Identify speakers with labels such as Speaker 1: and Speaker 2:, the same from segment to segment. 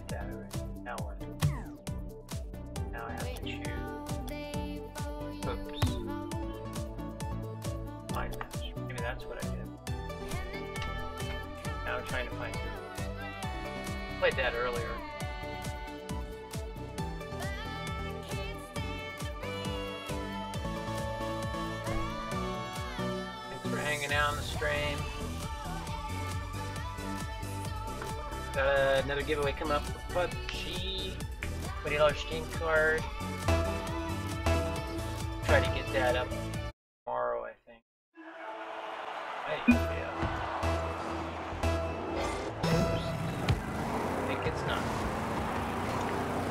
Speaker 1: did that already. Now what? Now I have to choose. Oops. Mind match. Maybe that's what I did. Now I'm trying to find. Played that earlier. Thanks for hanging out on the stream. Got another giveaway coming up for PUBG. $20 Steam card. Try to get that up tomorrow, I think. Hey, yeah. Oops. I think it's not.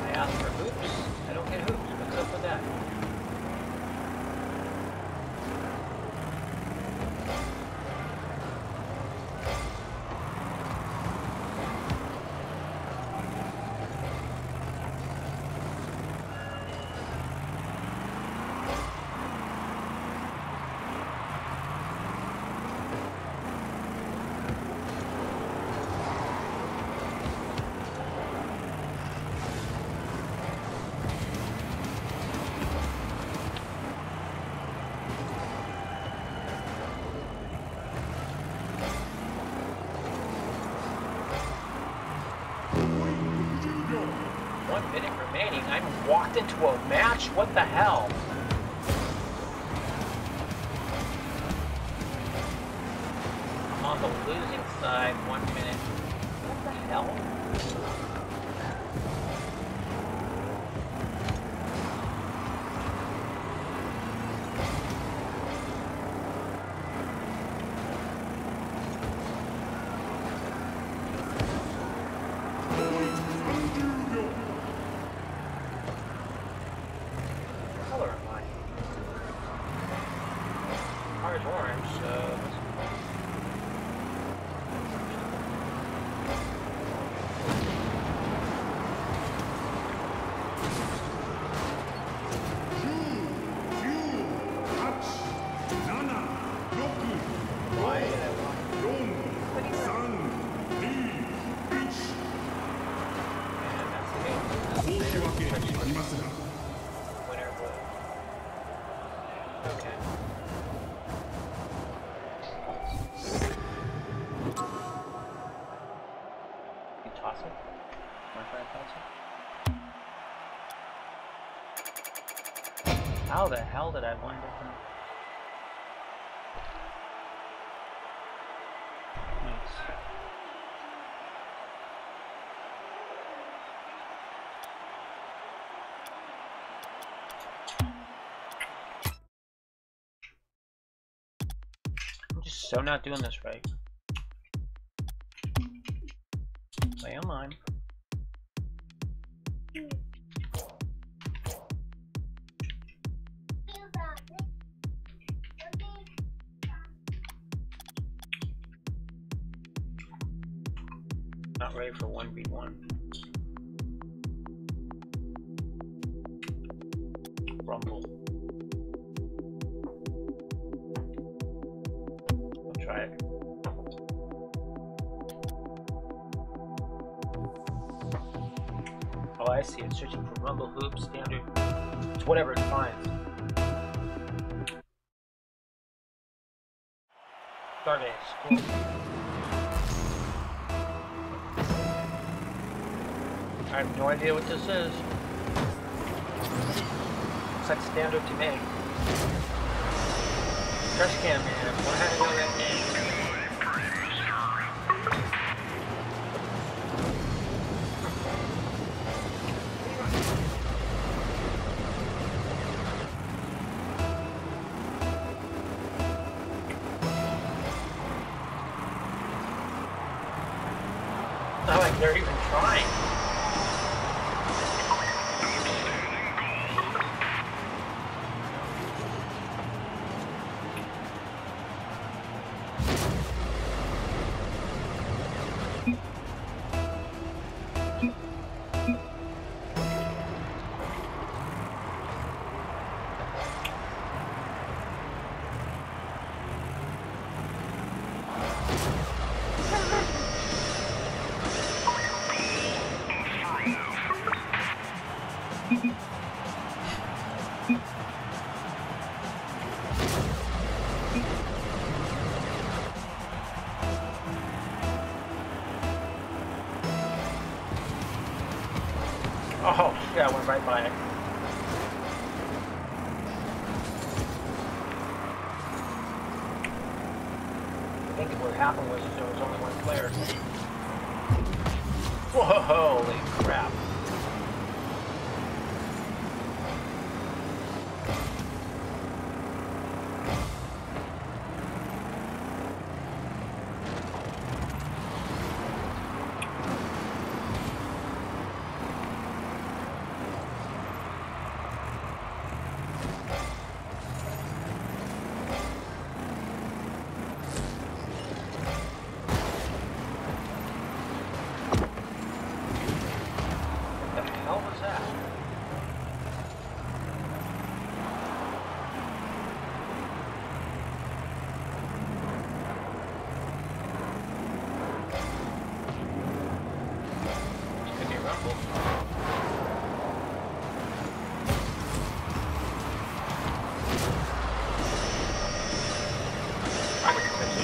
Speaker 1: I asked for hoops. I don't get hoops. What's up with that? Walked into a match? What the hell? I'm on the losing side. One minute. What the hell? How the hell did I wind up in? I'm just so not doing this right. Play online. Not ready for 1v1. Rumble. I'll try it. Oh, I see. It's searching for Rumble Hoop standard. It's whatever it finds. Starbase. Cool. I have no idea what this is. Looks like standard to me. Trash can man. That? Whoa, holy crap. Where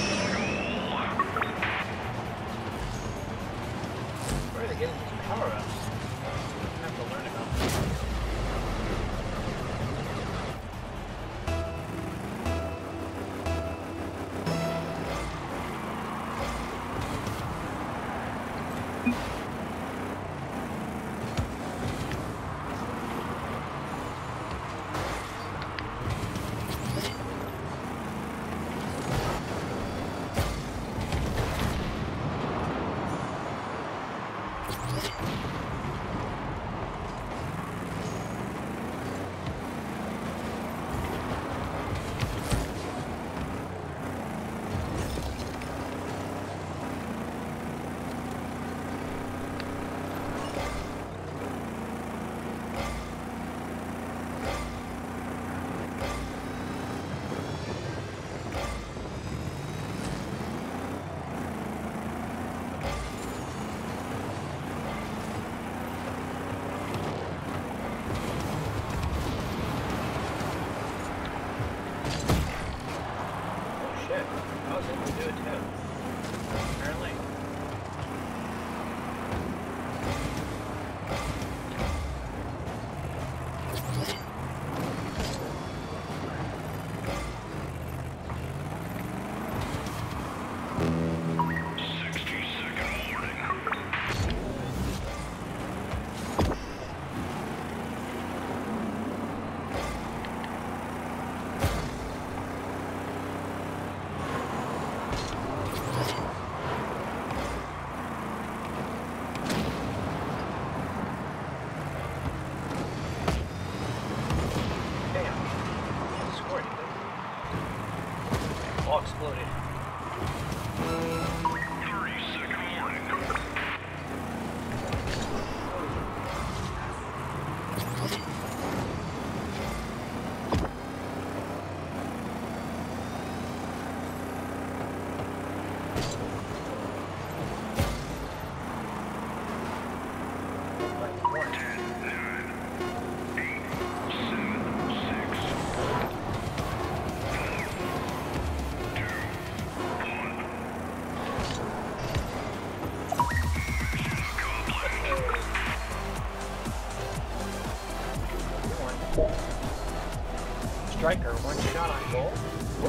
Speaker 1: Striker, one shot on goal?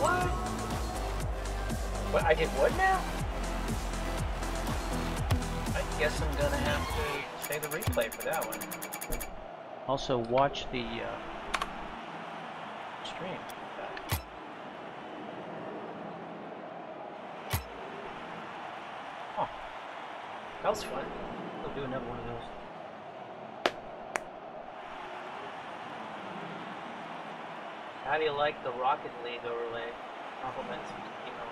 Speaker 1: What? What, I did what now? I guess I'm gonna have to say the replay for that one. Also, watch the uh, stream. Oh, that was fun. We'll do another one of those. How do you like the Rocket League overlay? Compliments, you know,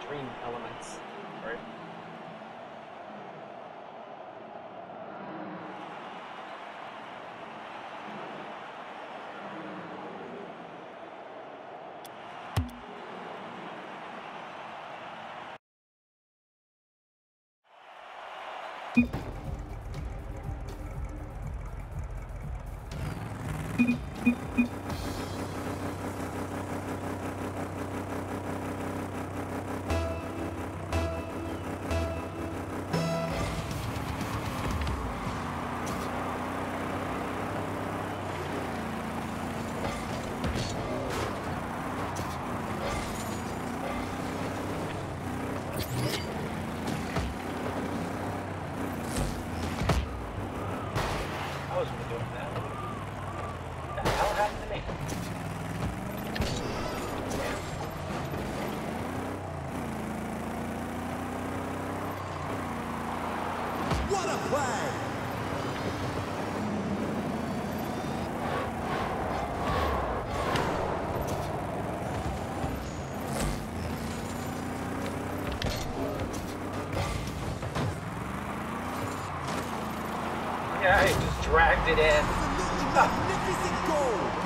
Speaker 1: stream elements. Right. Thank Yeah, he just dragged it in.
Speaker 2: Magnificent goal!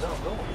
Speaker 1: Scored on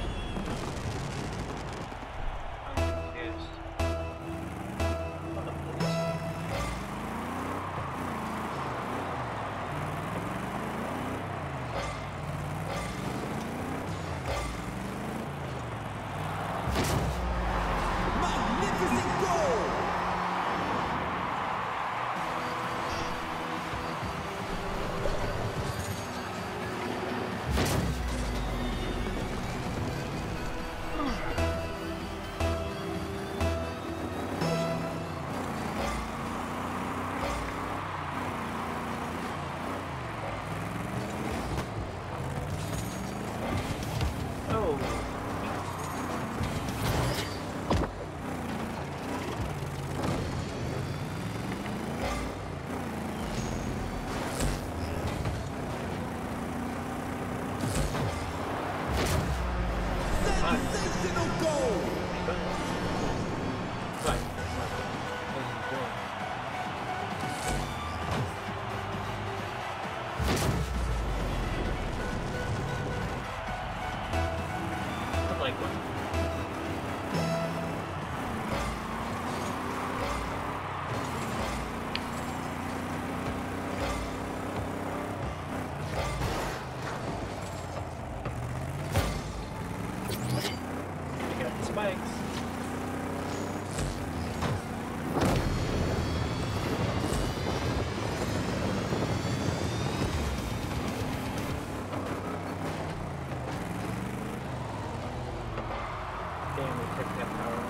Speaker 1: Damn, we picked up power.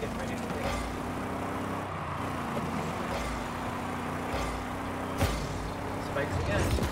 Speaker 1: Get ready to leave. Spikes again.